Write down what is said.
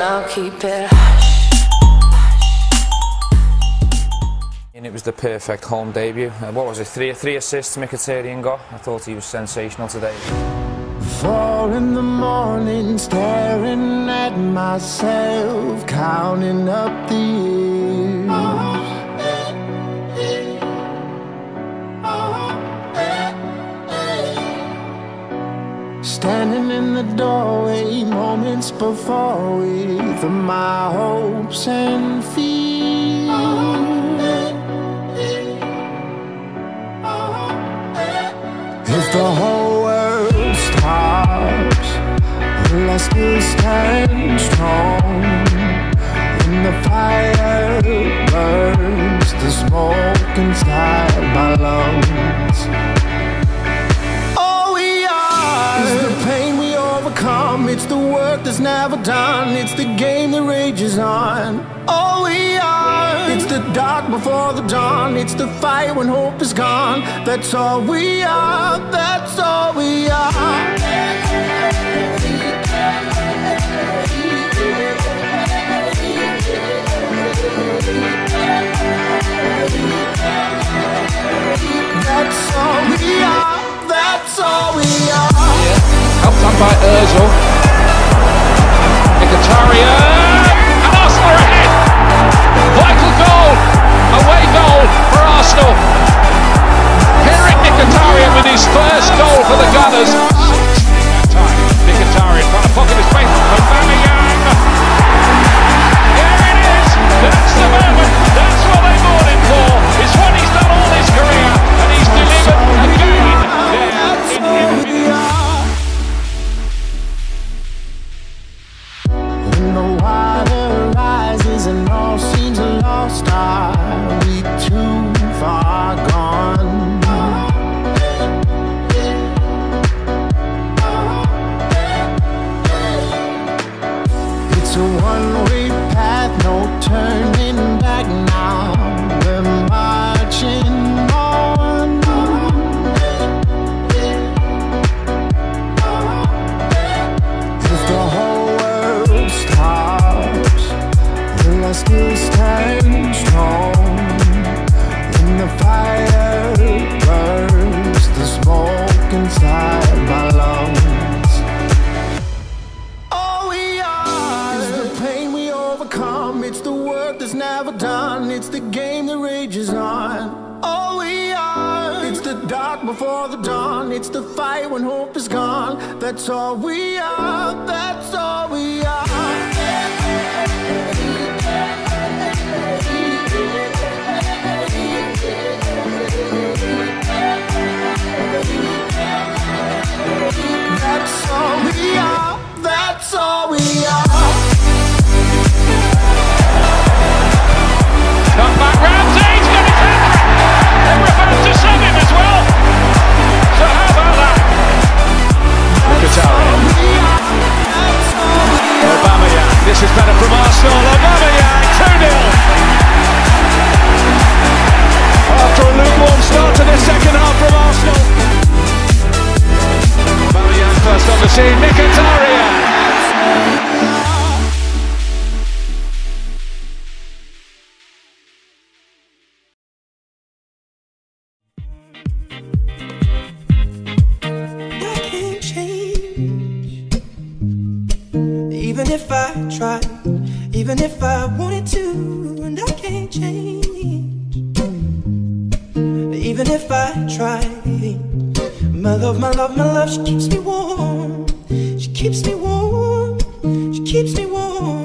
and I'll keep it hush. And it was the perfect home debut. Uh, what was it? Three, three assists Mkhitaryan got. I thought he was sensational today. Four in the morning, staring at myself, counting up the years. Standing in the doorway, moments before with my hopes and fears. If the whole world stops, will I still stand strong? It's the work that's never done. It's the game that rages on. All we are, it's the dark before the dawn. It's the fight when hope is gone. That's all we are. That's all we are. That's all we are. That's all we are. Yeah. Helped on by Ozil. The water rises and all seems lost, are we too far gone? It's a one-way path, no turning back inside my lungs. All we are is the pain we overcome. It's the work that's never done. It's the game that rages on. All we are, it's the dark before the dawn. It's the fight when hope is gone. That's all we are. That's all we are. We are. That's all we are. Tried, even if I wanted to, and I can't change. Even if I tried, my love, my love, my love, she keeps me warm. She keeps me warm. She keeps me warm.